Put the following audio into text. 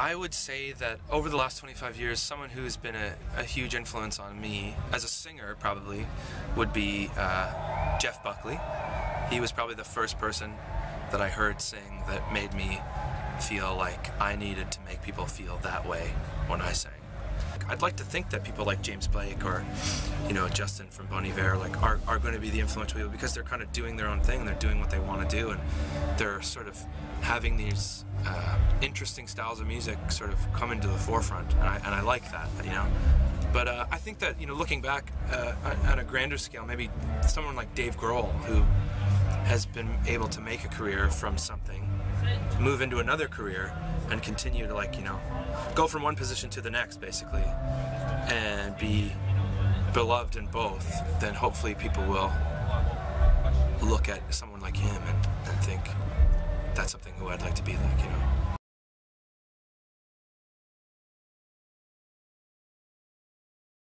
I would say that over the last 25 years, someone who's been a, a huge influence on me as a singer probably would be uh, Jeff Buckley. He was probably the first person that I heard sing that made me feel like I needed to make people feel that way when I sang. I'd like to think that people like James Blake or, you know, Justin from Bon Iver like are, are going to be the influential people because they're kind of doing their own thing. And they're doing what they want to do, and they're sort of having these uh, interesting styles of music sort of come into the forefront, and I, and I like that, you know. But uh, I think that you know, looking back uh, on a grander scale, maybe someone like Dave Grohl, who has been able to make a career from something, move into another career, and continue to like you know, go from one position to the next, basically, and be beloved in both. Then hopefully people will look at someone like him and, that's something who I'd like to be like.